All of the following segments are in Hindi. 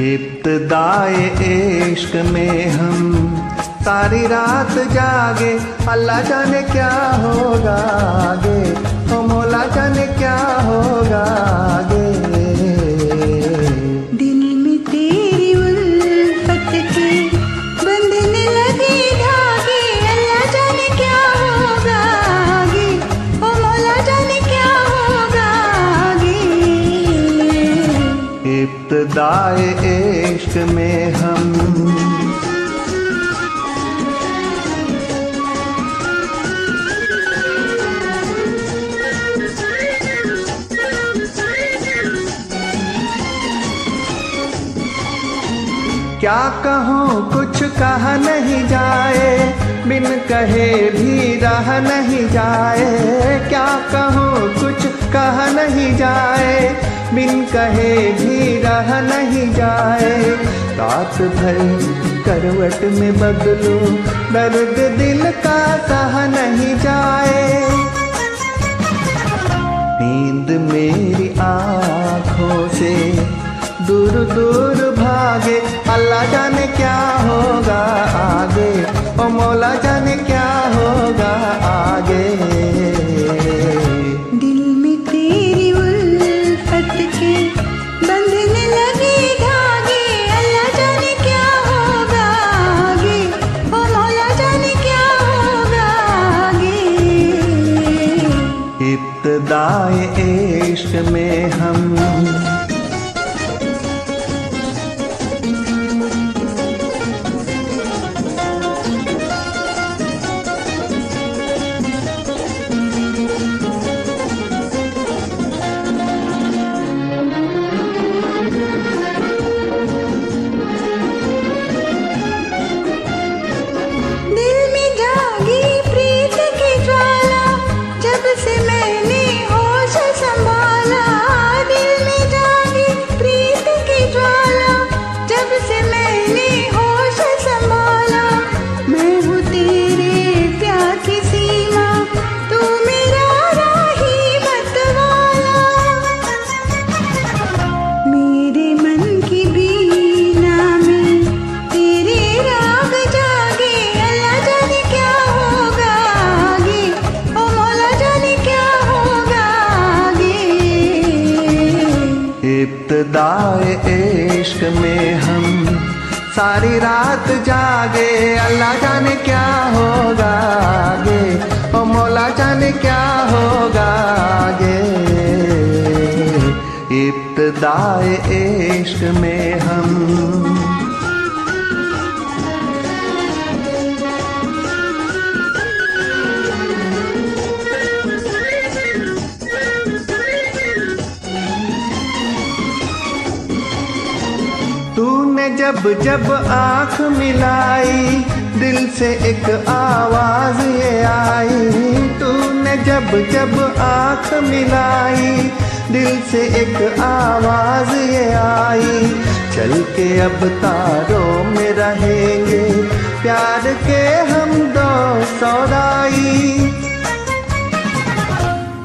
इब्तदाए इश्क में हम सारी रात जागे। अल्लाह जाने क्या होगा आगे। ओ मौला जाने क्या होगा आगे। दिल में तेरी उल्फत के बंधने लगे धागे। अल्लाह जाने क्या होगा आगे। ओ मौला जाने क्या होगा आगे। इब्तदाए इश्क में क्या कहूँ, कुछ कहा नहीं जाए। बिन कहे भी रह नहीं जाए। क्या कहूँ, कुछ कहा नहीं जाए। बिन कहे भी रह नहीं जाए। रात भर करवट में बदलू, दर्द दिल का सह नहीं जाए। नींद मेरी आँखों से दूर दूर भागे अल्लाह जाने क्या होगा आगे? ओ मौला जाने क्या होगा आगे? दिल में तेरी उल्फत के बंधने लगे धागे अल्लाह जाने क्या होगा आगे? ओ मौला जाने क्या होगा आगे? इब्तदाए इश्क में हम इब्तदाए इश्क में हम सारी रात जागे। अल्लाह जाने क्या होगा आगे, ओ मौला जाने क्या होगा आगे। इब्तदाए इश्क में हम तूने जब जब आँख मिलाई, दिल से एक आवाज़ ये आई। तूने जब जब आँख मिलाई, दिल से एक आवाज़ ये आई। चल के अब तारों में रहेंगे, प्यार के हम दो सौदाई।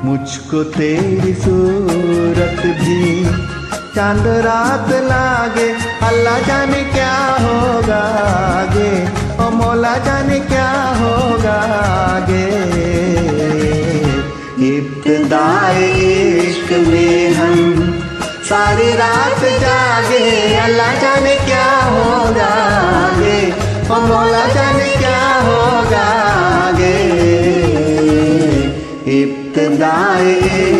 मुझको तेरी सूरत भी चाँद रात लागे, अल्लाह जाने क्या होगा आगे? ओ मौला जाने क्या होगा आगे? इब्तदाए इश्क में हम सारी रात जागे, अल्लाह जाने क्या होगा आगे? ओ मौला जाने क्या होगा आगे? इब्तदाए